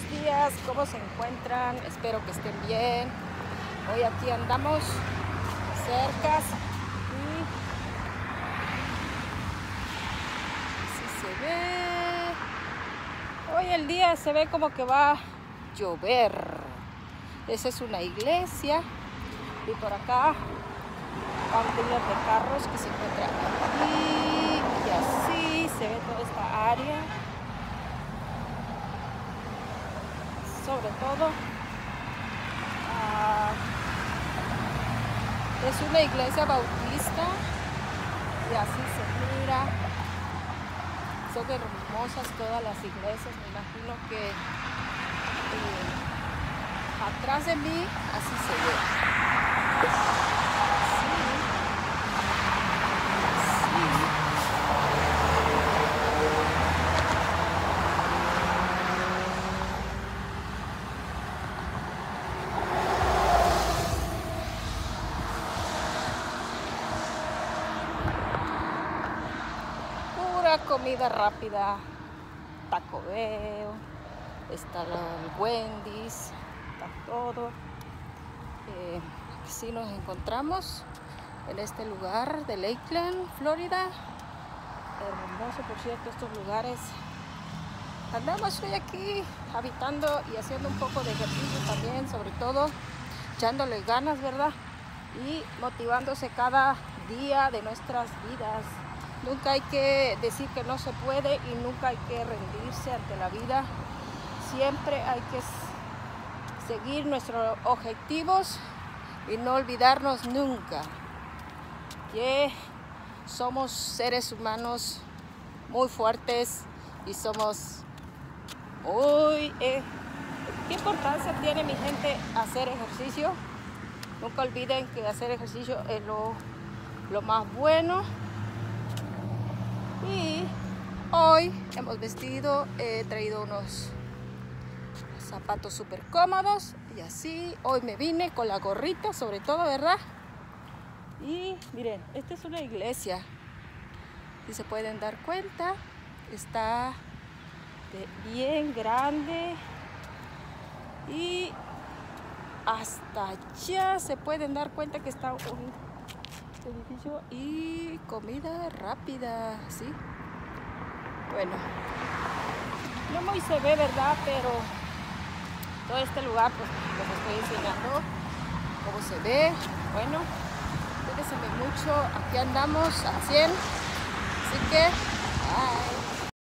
días, ¿cómo se encuentran? Espero que estén bien. Hoy aquí andamos cerca y así se ve. Hoy el día se ve como que va a llover. Esa es una iglesia y por acá pantallas de carros que se encuentran aquí y así se ve toda esta área. Todo. Ah, es una iglesia bautista y así se mira. Son hermosas todas las iglesias. Me imagino que eh, atrás de mí así se ve. Comida rápida, Taco Bell, está el Wendy's, está todo. Eh, si nos encontramos en este lugar de Lakeland, Florida. Hermoso, por cierto, estos lugares. Andamos hoy aquí habitando y haciendo un poco de ejercicio también, sobre todo echándole ganas, ¿verdad? Y motivándose cada día de nuestras vidas. Nunca hay que decir que no se puede y nunca hay que rendirse ante la vida. Siempre hay que seguir nuestros objetivos y no olvidarnos nunca que somos seres humanos muy fuertes y somos muy... Eh, ¿Qué importancia tiene mi gente hacer ejercicio? Nunca olviden que hacer ejercicio es lo, lo más bueno y hoy hemos vestido, he traído unos zapatos súper cómodos y así hoy me vine con la gorrita sobre todo, ¿verdad? Y miren, esta es una iglesia. Si se pueden dar cuenta, está bien grande y hasta allá se pueden dar cuenta que está un edificio y comida rápida, ¿sí? Bueno, no muy se ve, ¿verdad? Pero todo este lugar, pues les estoy enseñando cómo se ve. Bueno, cuídense mucho, aquí andamos al 100, así que.